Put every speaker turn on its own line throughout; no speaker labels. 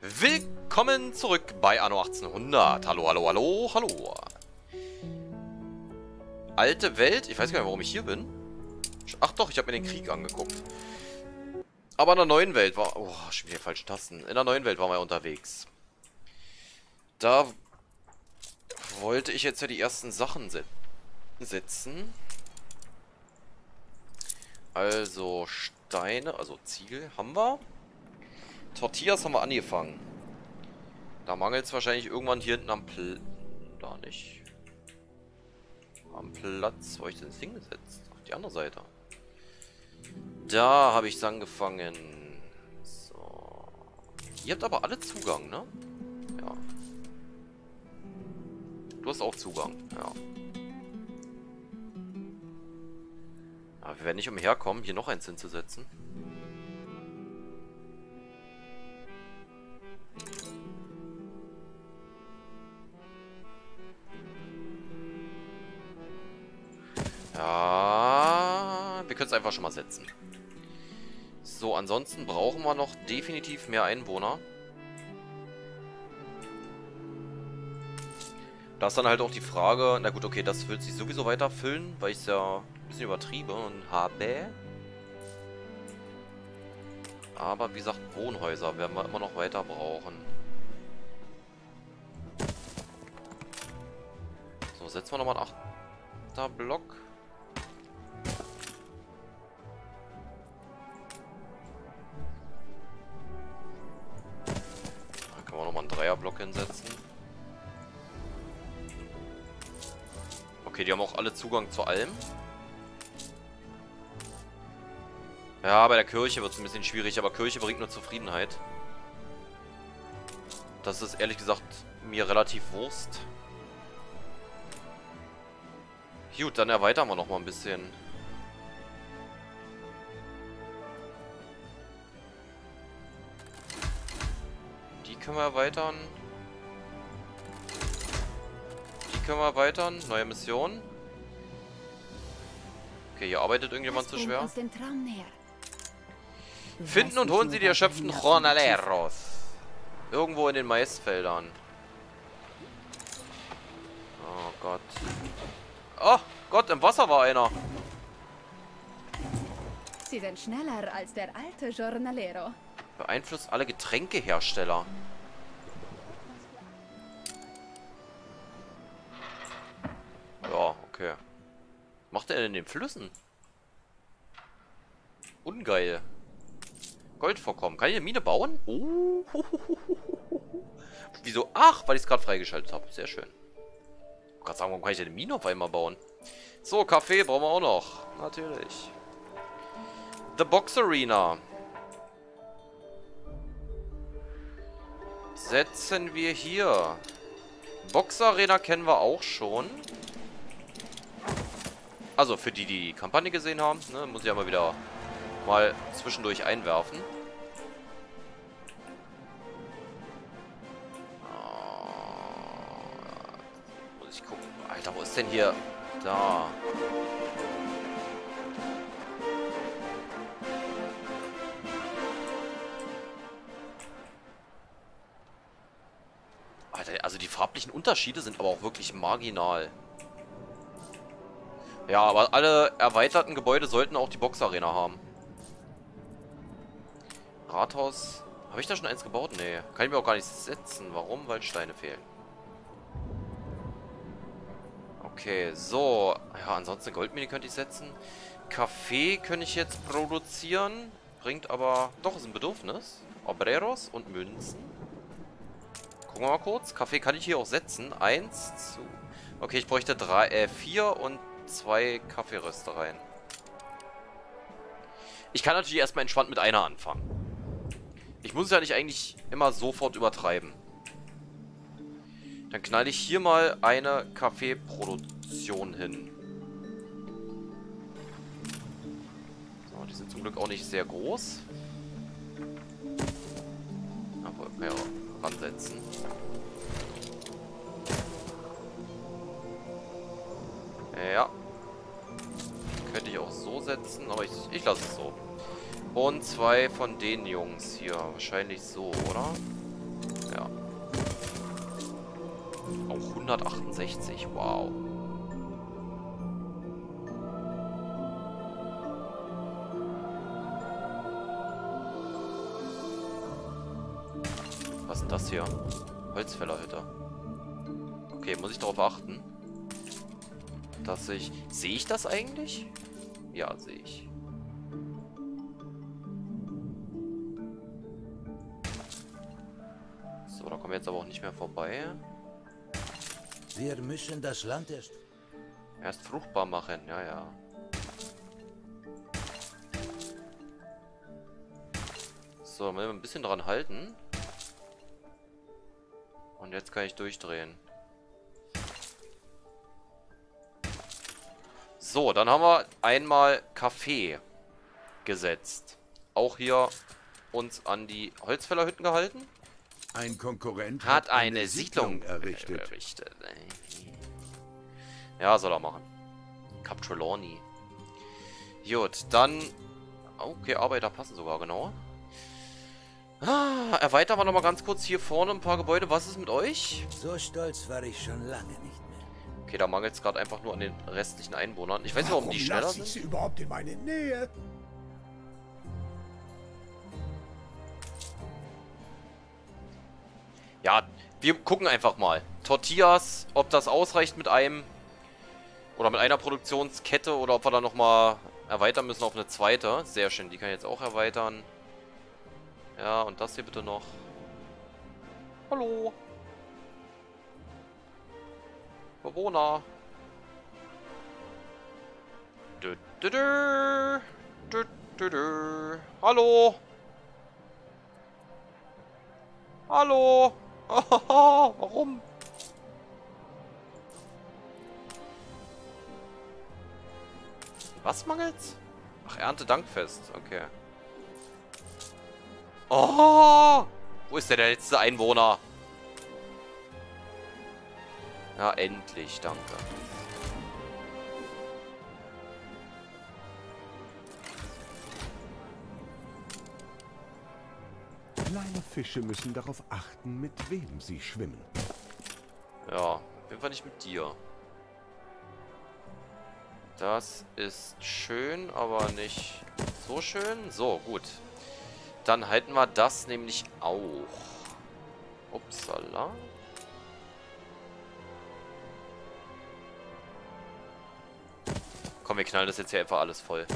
Willkommen zurück bei Anno 1800. Hallo, hallo, hallo, hallo. Alte Welt. Ich weiß gar nicht, warum ich hier bin. Ach doch, ich habe mir den Krieg angeguckt. Aber in der neuen Welt war... Oh, schon wieder falsche Tasten. In der neuen Welt waren wir unterwegs. Da wollte ich jetzt ja die ersten Sachen se setzen. Also Steine, also Ziegel haben wir. Tortillas haben wir angefangen. Da mangelt es wahrscheinlich irgendwann hier hinten am Pl... Da nicht. Am Platz. Wo habe ich denn das hingesetzt? Auf die andere Seite. Da habe ich es angefangen. So. Ihr habt aber alle Zugang, ne? Ja. Du hast auch Zugang, ja. Aber wir werden nicht umherkommen, hier noch eins hinzusetzen. Können es einfach schon mal setzen. So, ansonsten brauchen wir noch definitiv mehr Einwohner. Da ist dann halt auch die Frage, na gut, okay, das wird sich sowieso weiter füllen, weil ich es ja ein bisschen übertriebe und habe. Aber wie gesagt, Wohnhäuser werden wir immer noch weiter brauchen. So, setzen wir nochmal einen 8. Block. Zugang zu allem. Ja, bei der Kirche wird es ein bisschen schwierig, aber Kirche bringt nur Zufriedenheit. Das ist ehrlich gesagt mir relativ Wurst. Gut, dann erweitern wir noch mal ein bisschen. können wir erweitern. Die können wir erweitern. Neue Mission. Okay, hier arbeitet irgendjemand zu schwer. Finden und holen Sie die erschöpften Jornaleros. Irgendwo in den Maisfeldern. Oh Gott. Oh Gott, im Wasser war einer.
Sie sind schneller als der alte Jornalero.
Beeinflusst alle Getränkehersteller. Ja, okay. Macht er denn in den Flüssen? Ungeil. Goldvorkommen. Kann ich eine Mine bauen? Oh. Wieso? Ach, weil ich es gerade freigeschaltet habe. Sehr schön. Ich kann sagen, warum kann ich eine Mine auf einmal bauen? So, Kaffee brauchen wir auch noch. Natürlich. The Box Arena. Setzen wir hier. Box Arena kennen wir auch schon. Also für die, die die Kampagne gesehen haben, ne, muss ich mal wieder mal zwischendurch einwerfen. Oh, muss ich gucken. Alter, wo ist denn hier? Da. Also die farblichen Unterschiede sind aber auch wirklich marginal. Ja, aber alle erweiterten Gebäude sollten auch die Boxarena haben. Rathaus. Habe ich da schon eins gebaut? Nee. Kann ich mir auch gar nicht setzen. Warum? Weil Steine fehlen. Okay, so. Ja, ansonsten Goldmine könnte ich setzen. Kaffee könnte ich jetzt produzieren. Bringt aber... Doch, ist ein Bedürfnis. Obreros und Münzen. Gucken wir mal kurz. Kaffee kann ich hier auch setzen. Eins zu... Okay, ich bräuchte drei, äh, vier und zwei Kaffeeröstereien. Ich kann natürlich erstmal entspannt mit einer anfangen. Ich muss es ja nicht eigentlich immer sofort übertreiben. Dann knall ich hier mal eine Kaffeeproduktion hin. So, die sind zum Glück auch nicht sehr groß. Aber ja ransetzen. Ja. Könnte ich auch so setzen, aber ich, ich lasse es so. Und zwei von den Jungs hier. Wahrscheinlich so, oder? Ja. Auch 168, wow. Was ist denn das hier? Holzfällerhütte. Okay, muss ich darauf achten? Dass ich... Sehe ich das eigentlich? Ja, sehe ich. So, da kommen wir jetzt aber auch nicht mehr vorbei.
Wir müssen das Land erst...
Erst fruchtbar machen, ja, ja. So, mal ein bisschen dran halten. Und jetzt kann ich durchdrehen. So, dann haben wir einmal Kaffee gesetzt. Auch hier uns an die Holzfällerhütten gehalten.
Ein Konkurrent
Hat eine, Siedlung,
errichtet.
errichtet. Ja, soll er machen. Captroloni. Gut, dann... Okay, Arbeiter passen sogar, genau. Ah, erweitern wir nochmal ganz kurz hier vorne ein paar Gebäude. Was ist mit euch?
So stolz war ich schon lange nicht.
Okay, da mangelt es gerade einfach nur an den restlichen Einwohnern. Ich weiß nicht, warum die schneller sind.
sie überhaupt in meine Nähe?
Ja, wir gucken einfach mal. Tortillas, ob das ausreicht mit einem oder mit einer Produktionskette oder ob wir dann nochmal erweitern müssen auf eine zweite. Sehr schön, die kann ich jetzt auch erweitern. Ja, und das hier bitte noch. Hallo. Bewohner. Dü, dü, dü. Dü, dü, dü. Hallo. Hallo. Warum? Was mangelt's? Ach, Erntedankfest. Okay. Oh! Wo ist denn der letzte Einwohner? Ja, endlich, danke.
Kleine Fische müssen darauf achten, mit wem sie schwimmen.
Ja, auf jeden Fall nicht mit dir. Das ist schön, aber nicht so schön. So, gut. Dann halten wir das nämlich auch. Upsala. Wir knallen das jetzt hier einfach alles voll.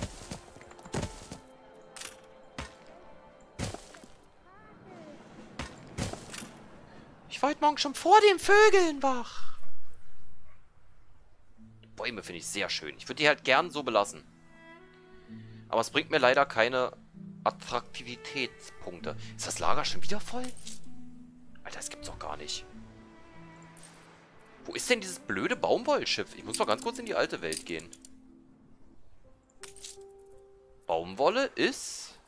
Ich war heute Morgen schon vor den Vögeln wach. Bäume finde ich sehr schön. Ich würde die halt gern so belassen. Aber es bringt mir leider keine Attraktivitätspunkte. Ist das Lager schon wieder voll? Alter, das gibt's doch gar nicht. Wo ist denn dieses blöde Baumwollschiff? Ich muss mal ganz kurz in die alte Welt gehen. Baumwolle ist...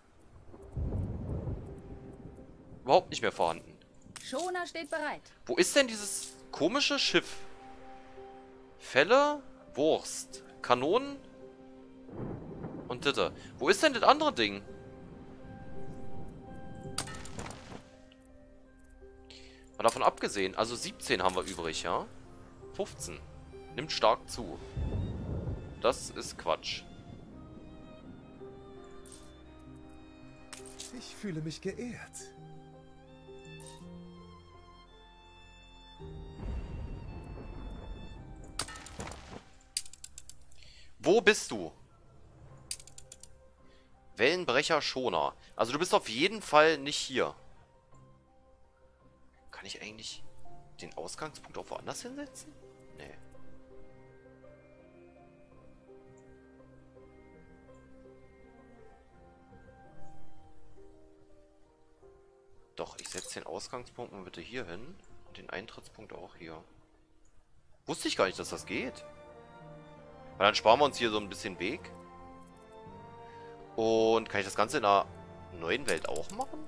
Überhaupt nicht mehr vorhanden.
Schoner steht bereit.
Wo ist denn dieses komische Schiff? Felle, Wurst, Kanonen und Ditte. Wo ist denn das andere Ding? Mal davon abgesehen, also 17 haben wir übrig, ja? 15. Nimmt stark zu. Das ist Quatsch.
Ich fühle mich geehrt.
Wo bist du? Wellenbrecher Schoner. Also du bist auf jeden Fall nicht hier. Kann ich eigentlich den Ausgangspunkt auch woanders hinsetzen? Nee. Doch, ich setze den Ausgangspunkt mal bitte hier hin. Und den Eintrittspunkt auch hier. Wusste ich gar nicht, dass das geht. Weil dann sparen wir uns hier so ein bisschen Weg. Und kann ich das Ganze in einer neuen Welt auch machen?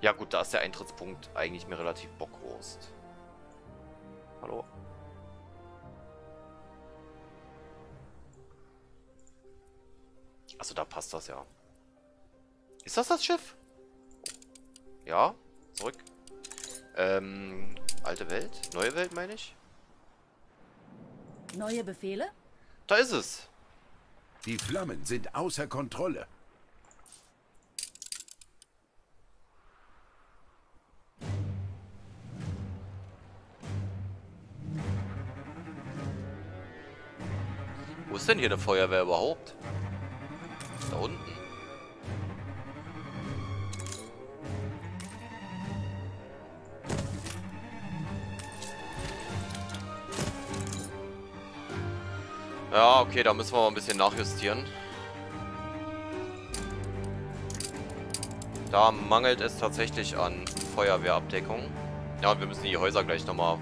Ja gut, da ist der Eintrittspunkt eigentlich mir relativ Bockwurst. Hallo? Also da passt das ja. Ist das das Schiff? Ja, zurück. Ähm, alte Welt? Neue Welt, meine ich?
Neue Befehle?
Da ist es.
Die Flammen sind außer Kontrolle.
Wo ist denn hier eine Feuerwehr überhaupt? Da unten. Ja, okay, da müssen wir mal ein bisschen nachjustieren. Da mangelt es tatsächlich an Feuerwehrabdeckung. Ja, und wir müssen die Häuser gleich nochmal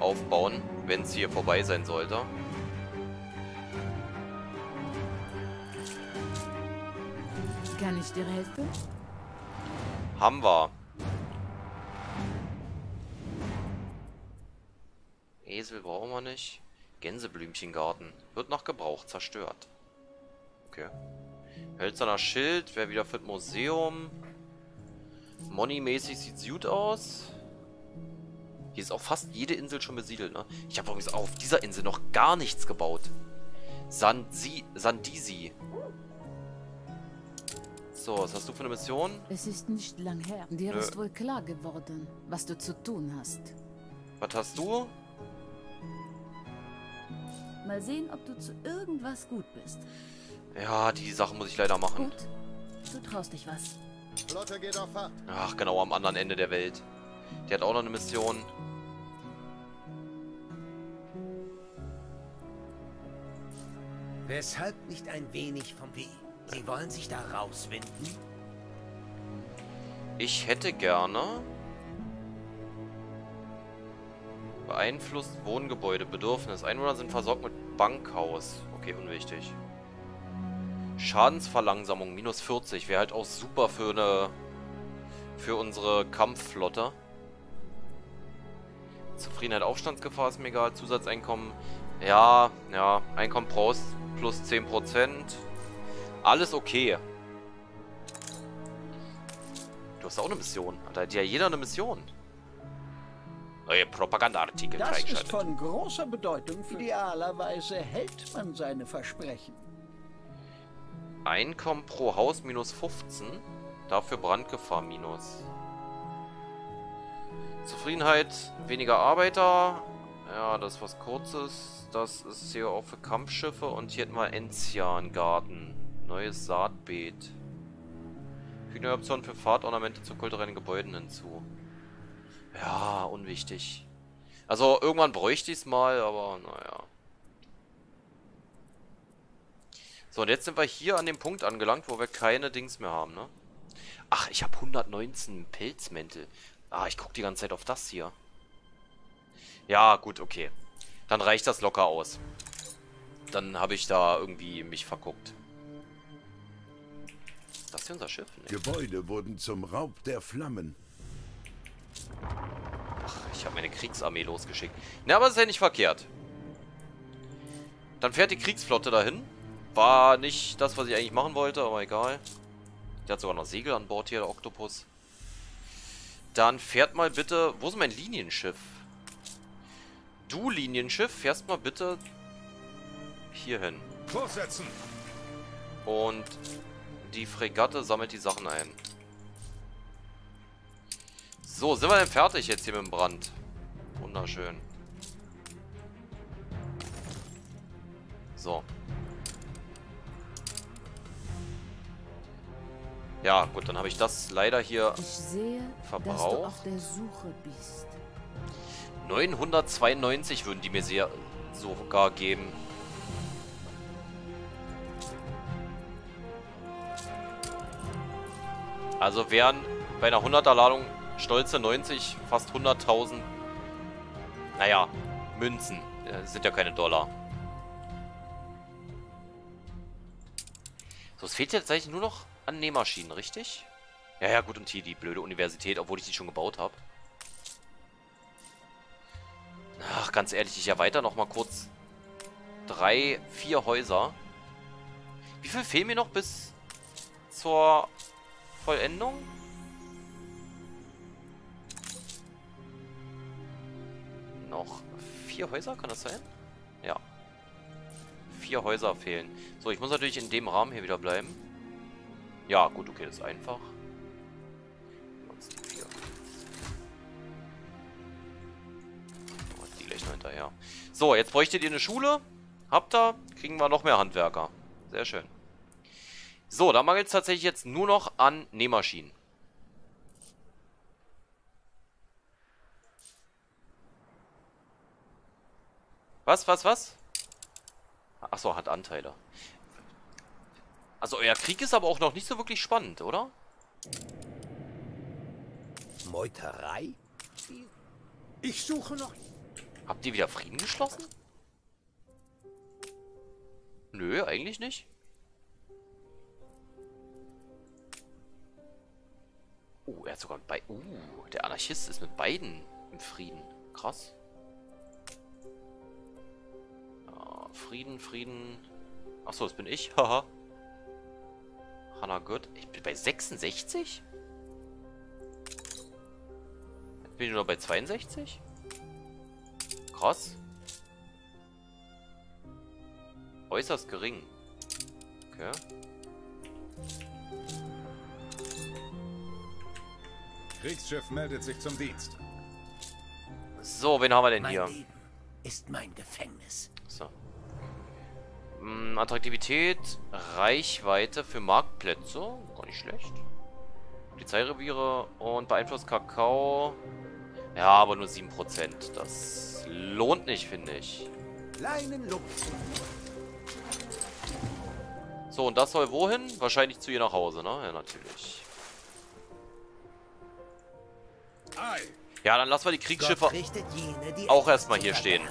aufbauen, wenn es hier vorbei sein sollte.
Kann ich dir helfen?
Haben wir. Esel brauchen wir nicht. Gänseblümchengarten. Wird nach Gebrauch zerstört. Okay. Hölzerner Schild. Wäre wieder für das Museum. Money-mäßig sieht's gut aus. Hier ist auch fast jede Insel schon besiedelt, ne? Ich habe übrigens auch auf dieser Insel noch gar nichts gebaut. Sandi Sandisi. So, was hast du für eine Mission?
Es ist nicht lang her. Dir
Nö.
ist wohl klar geworden, was du zu tun hast.
Was hast du?
Mal sehen, ob du zu irgendwas gut bist.
Ja, die Sache muss ich leider machen.
Gut. Du traust dich was.
Flotte geht auf Fahrt.
Ach, genau am anderen Ende der Welt. Der hat auch noch eine Mission.
Weshalb nicht ein wenig vom Wie? Sie wollen sich da rauswinden?
Ich hätte gerne... Beeinflusst Wohngebäude, Bedürfnis. Einwohner sind versorgt mit Bankhaus. Okay, unwichtig. Schadensverlangsamung, minus 40. Wäre halt auch super für eine... Für unsere Kampfflotte. Zufriedenheit, Aufstandsgefahr ist mir egal. Zusatzeinkommen. Ja, ja. Einkommen Prost plus 10%. Alles okay. Du hast auch eine Mission. Da hat ja jeder eine Mission. Neue Propagandaartikel
Das ist
freigeschaltet.
von großer Bedeutung. Idealerweise hält man seine Versprechen.
Einkommen pro Haus minus 15. Dafür Brandgefahr minus. Zufriedenheit, weniger Arbeiter. Ja, das ist was kurzes. Das ist hier auch für Kampfschiffe. Und hier hätten wir Enzian-Garten. Neues Saatbeet. Füge neue Optionen für Fahrtornamente zu kulturellen Gebäuden hinzu. Ja, unwichtig. Also irgendwann bräuchte ich es mal, aber naja. So, und jetzt sind wir hier an dem Punkt angelangt, wo wir keine Dings mehr haben, ne? Ach, ich habe 119 Pelzmäntel. Ah, ich gucke die ganze Zeit auf das hier. Ja, gut, okay. Dann reicht das locker aus. Dann habe ich da irgendwie mich verguckt. Ist das hier unser Schiff? Nee.
Gebäude wurden zum Raub der Flammen.
Meine Kriegsarmee losgeschickt. Na, aber das ist ja nicht verkehrt. Dann fährt die Kriegsflotte dahin. War nicht das, was ich eigentlich machen wollte, aber egal. Der hat sogar noch Segel an Bord hier, der Oktopus. Dann fährt mal bitte... Wo ist mein Linienschiff? Du, Linienschiff, fährst mal bitte hier hin. Und die Fregatte sammelt die Sachen ein. So, sind wir denn fertig jetzt hier mit dem Brand? Wunderschön. So. Ja, gut, dann habe ich das leider hier
Ich sehe, dass du
Verbrauch?
auf der Suche bist.
992 würden die mir sehr sogar geben. Also wären bei einer 100er Ladung stolze 90, fast 100.000. Naja, Münzen. Äh, sind ja keine Dollar. So, es fehlt jetzt eigentlich nur noch an Nähmaschinen, richtig? Ja, ja, gut, und hier die blöde Universität, obwohl ich die schon gebaut habe. Ach, ganz ehrlich, ich erweitere noch mal kurz drei, vier Häuser. Wie viel fehlen mir noch bis zur Vollendung? Vier Häuser, kann das sein? Ja. Vier Häuser fehlen. So, ich muss natürlich in dem Rahmen hier wieder bleiben. Ja, gut, okay, das ist einfach. Die gleich noch hinterher. So, jetzt bräuchtet ihr eine Schule. Habt ihr? Kriegen wir noch mehr Handwerker. Sehr schön. So, da mangelt es tatsächlich jetzt nur noch an Nähmaschinen. Was, was, was? Achso, hat Anteile. Also euer Krieg ist aber auch noch nicht so wirklich spannend, oder?
Meuterei?
Ich suche noch...
Habt ihr wieder Frieden geschlossen? Nö, eigentlich nicht. Oh, er hat sogar bei... Uh, der Anarchist ist mit beiden im Frieden. Krass. Frieden, Frieden. Achso, das bin ich. Haha. Hanna gut. Ich bin bei 66? Jetzt bin ich nur bei 62? Krass. Äußerst gering. Okay.
Kriegsschiff meldet sich zum Dienst.
So, wen haben wir denn
Mein
hier?
Leben ist mein Gefängnis.
So. Hm, Attraktivität, Reichweite für Marktplätze. Gar nicht schlecht. Polizeireviere und beeinflusst Kakao. Ja, aber nur 7%. Das lohnt nicht, finde ich. So, und das soll wohin? Wahrscheinlich zu ihr nach Hause, ne? Ja, natürlich. Ja, dann lassen wir die Kriegsschiffe auch erstmal hier stehen.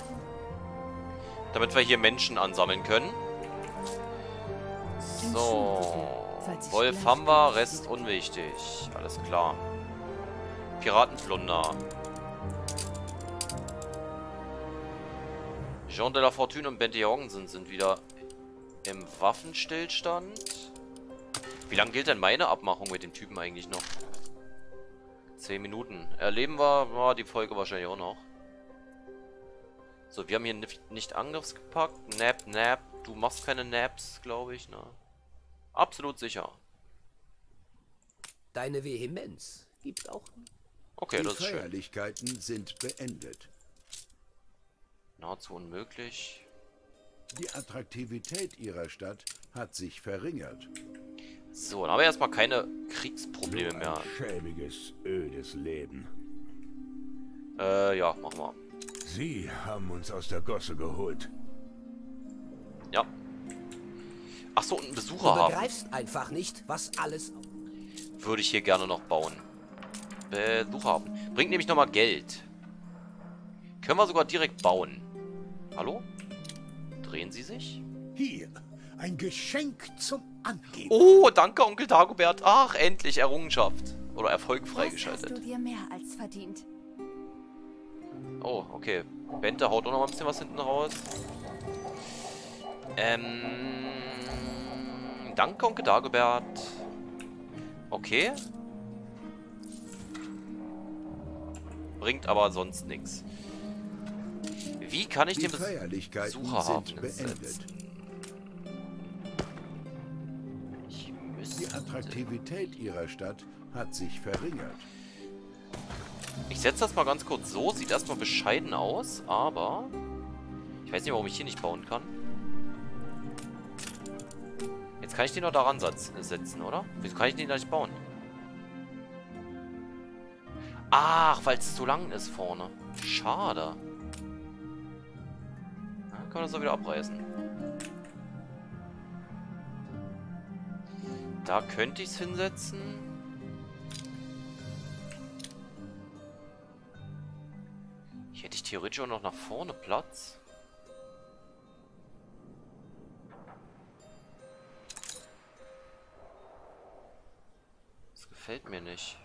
Damit wir hier Menschen ansammeln können. So. Wolf haben wir, Rest unwichtig. Alles klar. Piratenplunder. Jean de la Fortune und Bente Jorgensen sind wieder im Waffenstillstand. Wie lange gilt denn meine Abmachung mit dem Typen eigentlich noch? Zehn Minuten. Erleben wir ja, die Folge wahrscheinlich auch noch. So, wir haben hier nicht, nicht Angriffspakt. Nap, Nap. Du machst keine Naps, glaube ich, ne? Absolut sicher.
Deine Vehemenz gibt auch.
Okay,
Die
das ist schön.
Feierlichkeiten sind beendet.
Nahezu unmöglich.
Die Attraktivität ihrer Stadt hat sich verringert.
So, dann haben wir erstmal keine Kriegsprobleme mehr.
Schäbiges, ödes Leben.
Äh, ja, machen wir.
Sie haben uns aus der Gosse geholt.
Ja. Ach so, und einen
Du
Besucherhafen
begreifst einfach nicht, was alles.
würde ich hier gerne noch bauen. Besucherhafen. Bringt nämlich nochmal Geld. Können wir sogar direkt bauen. Hallo? Drehen Sie sich?
Hier, ein Geschenk zum Angeben.
Oh, danke, Onkel Dagobert. Ach, endlich Errungenschaft. Oder Erfolg
Das hast
freigeschaltet.
du dir mehr als verdient.
Oh, okay. Bente haut auch noch mal ein bisschen was hinten raus. Ähm. Danke, Onkel Dagobert. Okay. Bringt aber sonst nichts. Wie kann ich
Die
den setzen? Ich
Die. Attraktivität ihrer Stadt hat sich verringert.
Ich setze das mal ganz kurz so. Sieht erstmal bescheiden aus, aber... Ich weiß nicht, warum ich hier nicht bauen kann. Jetzt kann ich den noch daran setzen, oder? Wieso kann ich den da nicht bauen? Ach, weil es zu lang ist vorne. Schade. Na, können wir das doch wieder abreißen. Da könnte ich es hinsetzen. Theoretisch auch noch nach vorne Platz. Das gefällt mir nicht.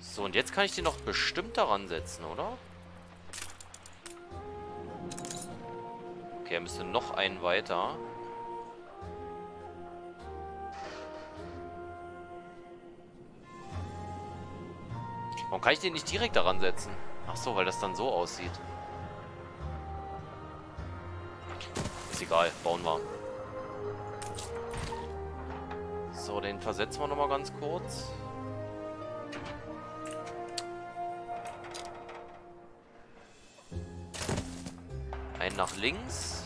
So, und jetzt kann ich den noch bestimmt daran setzen, oder? müsste noch einen weiter. Warum kann ich den nicht direkt daran setzen? Ach so, weil das dann so aussieht. Ist egal, bauen wir. So, den versetzen wir nochmal ganz kurz. Einen nach links.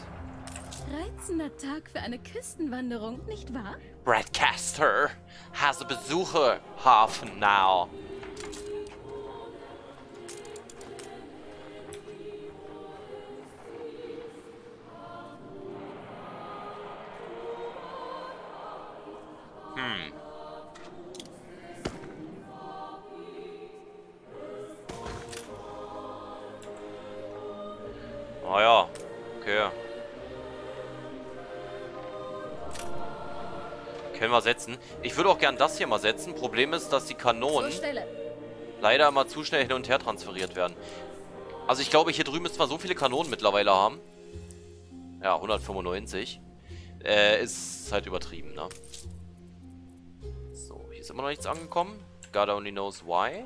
Reizender Tag für eine Küstenwanderung, nicht wahr?
Bradcaster has a Besucherhafen now. Setzen. Ich würde auch gern das hier mal setzen. Problem ist, dass die Kanonen leider immer zu schnell hin und her transferiert werden. Also ich glaube, hier drüben müssen wir so viele Kanonen mittlerweile haben. Ja, 195. Äh, ist halt übertrieben, ne? So, hier ist immer noch nichts angekommen. God only knows why.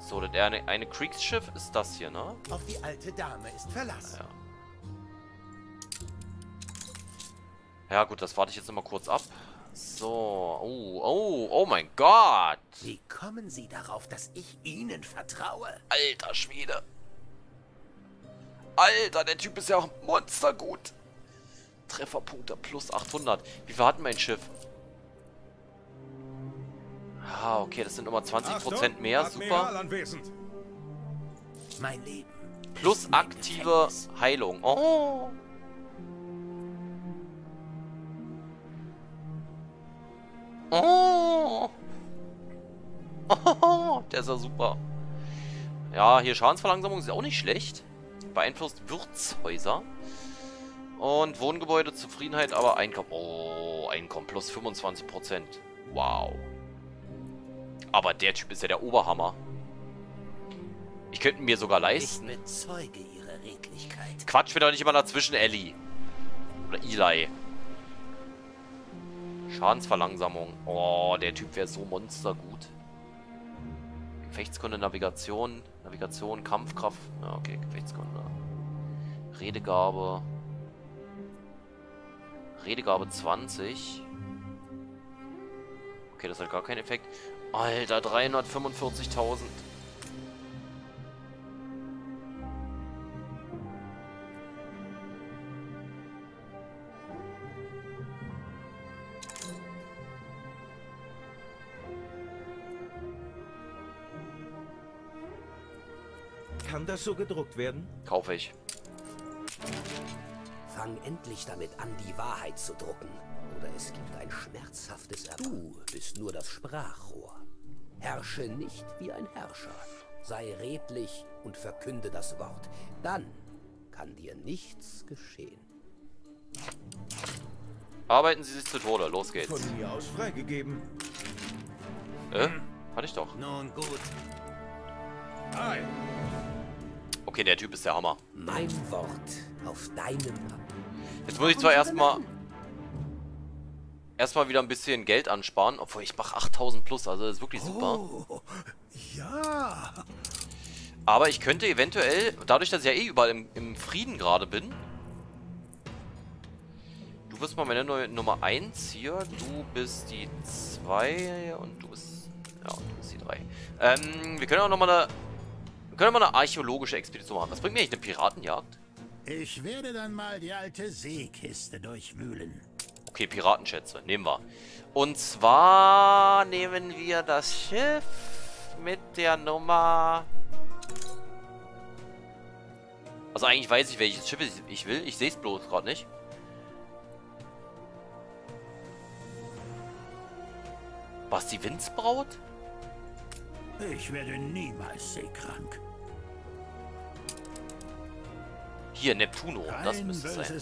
So, das eine, eine Kriegsschiff ist das hier, ne?
Auf die alte Dame ist Verlass.
Ja. Ja gut, das warte ich jetzt nochmal kurz ab. So, oh, oh, oh mein Gott.
Wie kommen Sie darauf, dass ich Ihnen vertraue?
Alter Schwede. Alter, der Typ ist ja auch monstergut. Trefferpunkte plus 800. Wie viel hat mein Schiff? Ah, okay, das sind nochmal 20% mehr.
Admiral
Super.
anwesend.
Mein Leben.
Plus aktive. Heilung. Oh. Oh. Oh, der ist ja super. Ja, hier Schadensverlangsamung ist auch nicht schlecht. Beeinflusst Wirtshäuser. Und Wohngebäude, Zufriedenheit, aber Einkommen. Oh, Einkommen plus 25%. Wow. Aber der Typ ist ja der Oberhammer. Ich könnte mir sogar
Ich
leisten.
bezeuge Ihre Redlichkeit.
Quatsch mir doch nicht immer dazwischen, Ellie. Oder Eli. Schadensverlangsamung. Oh, der Typ wäre so monstergut. Gefechtskunde, Navigation. Navigation, Kampfkraft. Ja, okay, Gefechtskunde. Redegabe. Redegabe 20. Okay, das hat gar keinen Effekt. Alter, 345.000.
das so gedruckt werden?
Kaufe ich.
Fang endlich damit an, die Wahrheit zu drucken. Oder es gibt ein schmerzhaftes Er Du bist nur das Sprachrohr. Herrsche nicht wie ein Herrscher. Sei redlich und verkünde das Wort. Dann kann dir nichts geschehen.
Arbeiten Sie sich zu Tode. Los geht's.
Von mir aus freigegeben.
Äh? Hatte ich doch.
Nun gut.
Ei.
Okay, der Typ ist der Hammer.
Mein Wort auf deinem
Jetzt muss ich zwar erstmal erstmal wieder ein bisschen Geld ansparen, obwohl ich mache 8000 plus, also das ist wirklich super.
Oh, ja.
Aber ich könnte eventuell, dadurch, dass ich ja eh überall im, im Frieden gerade bin, du wirst mal meine neue Nummer 1 hier, du bist die 2 und du bist, ja, du bist die 3. Ähm, wir können auch nochmal eine, können mal eine archäologische Expedition machen. Was bringt mir eigentlich eine Piratenjagd?
Ich werde dann mal die alte Seekiste durchwühlen.
Okay, Piratenschätze. Nehmen wir. Und zwar nehmen wir das Schiff mit der Nummer... Also eigentlich weiß ich, welches Schiff ich will. Ich sehe es bloß gerade nicht. Was, die Windsbraut?
Ich werde niemals seekrank.
Hier, Neptuno. Das müsste sein.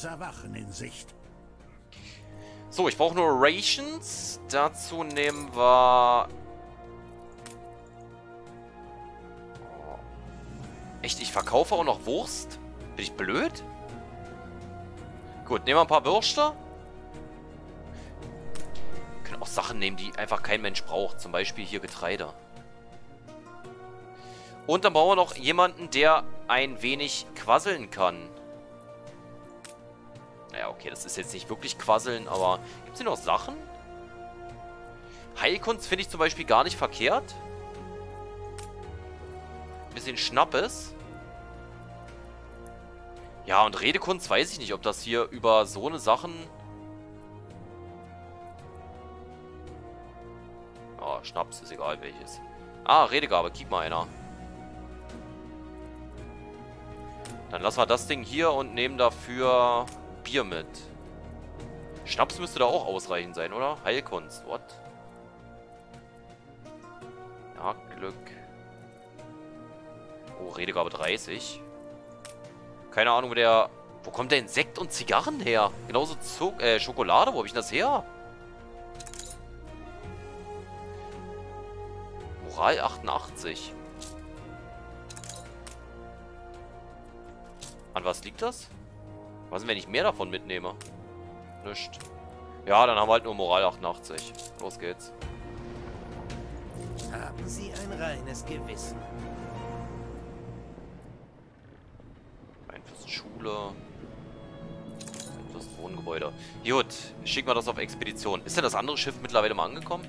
So, ich brauche nur Rations. Dazu nehmen wir... Oh. Echt, ich verkaufe auch noch Wurst? Bin ich blöd? Gut, nehmen wir ein paar Würste. Wir können auch Sachen nehmen, die einfach kein Mensch braucht. Zum Beispiel hier Getreide. Und dann brauchen wir noch jemanden, der ein wenig quasseln kann. Naja, okay, das ist jetzt nicht wirklich quasseln, aber... Gibt es hier noch Sachen? Heilkunst finde ich zum Beispiel gar nicht verkehrt. Bisschen Schnappes. Ja, und Redekunst weiß ich nicht, ob das hier über so eine Sachen... Oh, Schnaps ist egal welches. Ah, Redegabe, gib mal einer. Dann lassen wir das Ding hier und nehmen dafür Bier mit. Schnaps müsste da auch ausreichend sein, oder? Heilkunst, what? Ja, Glück. Oh, Redegabe 30. Keine Ahnung, wo der... Wo kommt der Insekt und Zigarren her? Genauso Zug äh, Schokolade, wo habe ich das her? Moral 88. An was liegt das? Was ist, wenn ich mehr davon mitnehme? Nicht. Ja, dann haben wir halt nur Moral 88. Los geht's.
Haben Sie ein reines Gewissen?
Schule. Das Wohngebäude. Gut, schicken wir das auf Expedition. Ist denn das andere Schiff mittlerweile mal angekommen?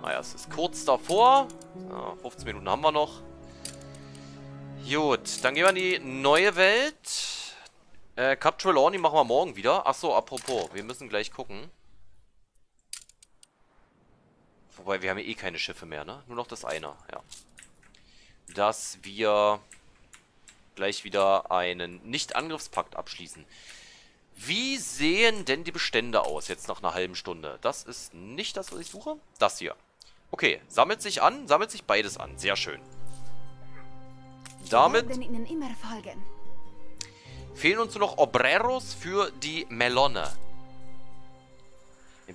Naja, es ist kurz davor. Ja, 15 Minuten haben wir noch. Gut, dann gehen wir in die neue Welt. Äh, Cap Trelawney machen wir morgen wieder. Achso, apropos, wir müssen gleich gucken. Wobei, wir haben ja eh keine Schiffe mehr, ne? Nur noch das eine, ja. Dass wir gleich wieder einen Nicht-Angriffspakt abschließen. Wie sehen denn die Bestände aus jetzt nach einer halben Stunde? Das ist nicht das, was ich suche. Das hier. Okay, sammelt sich an, sammelt sich beides an. Sehr schön. Damit fehlen uns nur noch Obreros für die Melone.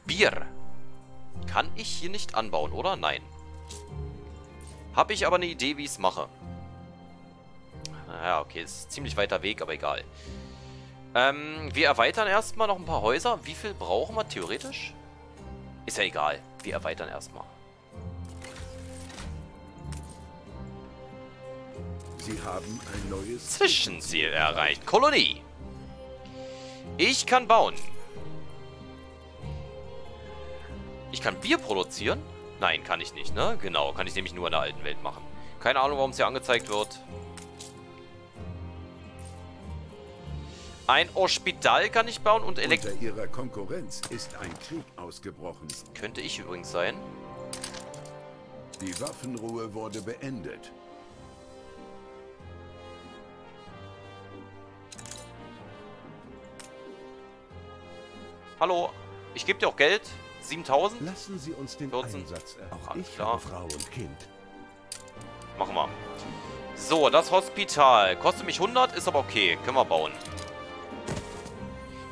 Bier. Kann ich hier nicht anbauen, oder? Nein. Habe ich aber eine Idee, wie ich es mache. Naja, okay, ist ziemlich weiter Weg, aber egal. Ähm, wir erweitern erstmal noch ein paar Häuser. Wie viel brauchen wir theoretisch? Ist ja egal. Wir erweitern erstmal.
Sie haben ein neues
Zwischenziel erreicht. Kolonie. Ich kann bauen. Ich kann Bier produzieren? Nein, kann ich nicht, ne? Genau, kann ich nämlich nur in der alten Welt machen. Keine Ahnung, warum es hier angezeigt wird. Ein Hospital kann ich bauen und Elekt...
Unter ihrer Konkurrenz ist ein Krieg ausgebrochen.
Könnte ich übrigens sein.
Die Waffenruhe wurde beendet.
Hallo, ich gebe dir auch Geld. 7000?
Lassen Sie uns den
14.
Einsatz
Auch
ich
klar.
habe Frau und Kind.
Machen wir. So, das Hospital. Kostet mich 100, ist aber okay. Können wir bauen.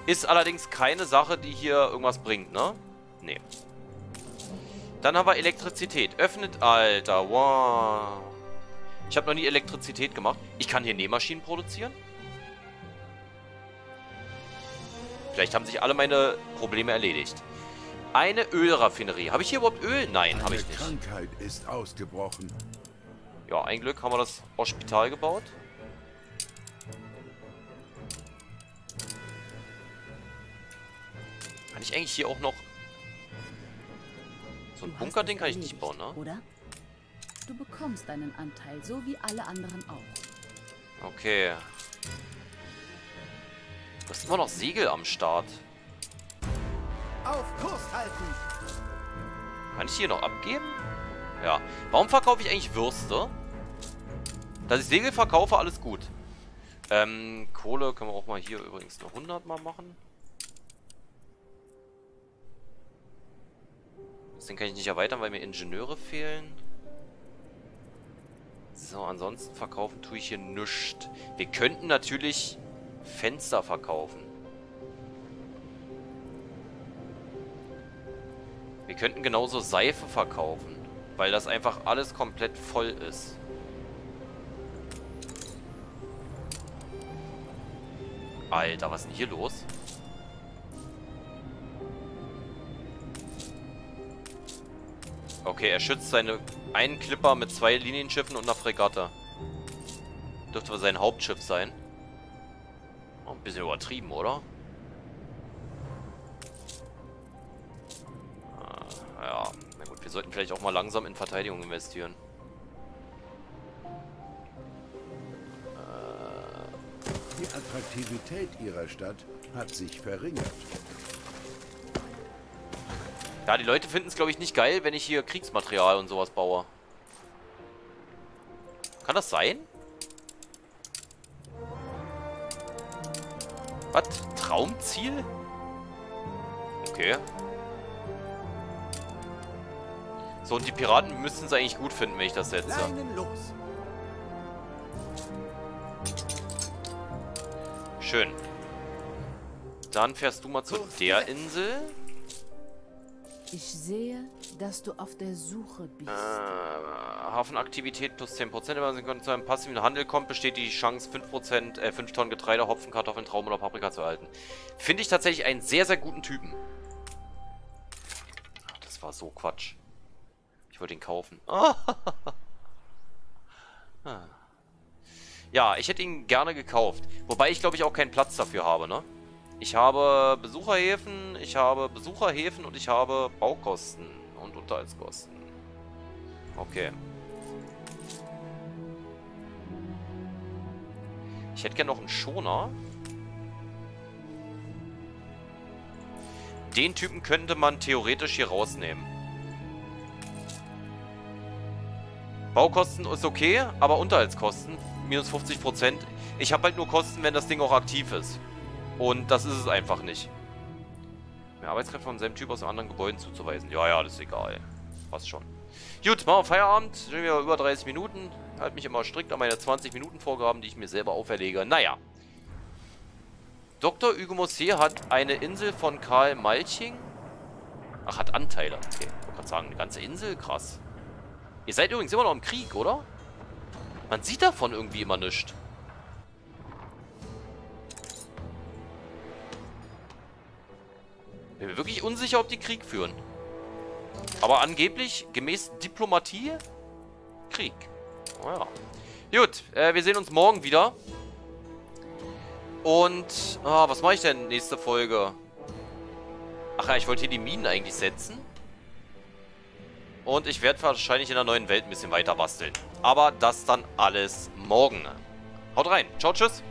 Ist allerdings keine Sache, die hier irgendwas bringt, ne? Nee. Dann haben wir Elektrizität. Öffnet, Alter. Wow. Ich habe noch nie Elektrizität gemacht. Ich kann hier Nähmaschinen produzieren. Vielleicht haben sich alle meine Probleme erledigt. Eine Ölraffinerie. Habe ich hier überhaupt Öl? Nein, habe ich nicht.
Krankheit ist ausgebrochen.
Ja, ein Glück haben wir das Hospital gebaut. Kann ich eigentlich hier auch noch... So ein Bunkerding kann ich nicht bauen, ne?
Oder? Du bekommst deinen Anteil, so wie alle anderen auch.
Okay. Du hast immer noch Segel am Start.
Auf Kurs halten!
Kann ich hier noch abgeben? Ja. Warum verkaufe ich eigentlich Würste? Dass ich Segel verkaufe, alles gut. Ähm, Kohle können wir auch mal hier übrigens noch 100 mal machen. Den kann ich nicht erweitern, weil mir Ingenieure fehlen. So, ansonsten verkaufen tue ich hier nichts. Wir könnten natürlich Fenster verkaufen. Wir könnten genauso Seife verkaufen. Weil das einfach alles komplett voll ist. Alter, was ist denn hier los? Okay, er schützt seine einen Clipper mit zwei Linienschiffen und einer Fregatte. Dürfte aber sein Hauptschiff sein. Bisschen übertrieben, oder? Ah, ja, na gut, wir sollten vielleicht auch mal langsam in Verteidigung investieren.
Die Attraktivität ihrer Stadt hat sich verringert.
Ja, die Leute finden es, glaube ich, nicht geil, wenn ich hier Kriegsmaterial und sowas baue. Kann das sein? Was? Traumziel? Okay. So, und die Piraten müssten es eigentlich gut finden, wenn ich das setze. Schön. Dann fährst du mal zu der Insel.
Ich sehe, dass du auf der Suche bist.
Äh, Hafenaktivität plus 10%. Wenn man zu einem passiven Handel kommt, besteht die Chance, 5%, äh, 5 Tonnen Getreide, Hopfen, Kartoffeln, Trauben oder Paprika zu erhalten. Finde ich tatsächlich einen sehr, sehr guten Typen. Das war so Quatsch. Ich wollte ihn kaufen. Ah. Ja, ich hätte ihn gerne gekauft. Wobei ich, glaube ich, auch keinen Platz dafür habe, ne? Ich habe Besucherhäfen, ich habe Besucherhäfen und ich habe Baukosten und Unterhaltskosten. Okay. Ich hätte gerne noch einen Schoner. Den Typen könnte man theoretisch hier rausnehmen. Baukosten ist okay, aber Unterhaltskosten, minus 50%. Ich habe halt nur Kosten, wenn das Ding auch aktiv ist. Und das ist es einfach nicht. Mehr Arbeitskräfte von seinem Typ aus anderen Gebäuden zuzuweisen. Ja, ja, das ist egal. Passt schon. Gut, machen wir Feierabend. Sind wir über 30 Minuten. Halt mich immer strikt an meine 20 Minuten Vorgaben, die ich mir selber auferlege. Naja. Dr. Hugo hat eine Insel von Karl Malching. Ach, hat Anteile. Okay, ich wollte gerade sagen, eine ganze Insel? Krass. Ihr seid übrigens immer noch im Krieg, oder? Man sieht davon irgendwie immer nichts. Bin mir wirklich unsicher, ob die Krieg führen. Aber angeblich, gemäß Diplomatie, Krieg. Oh ja. Gut, äh, wir sehen uns morgen wieder. Und, ah, was mache ich denn nächste Folge? Ach ja, ich wollte hier die Minen eigentlich setzen. Und ich werde wahrscheinlich in der neuen Welt ein bisschen weiter basteln. Aber das dann alles morgen. Haut rein. Ciao, tschüss.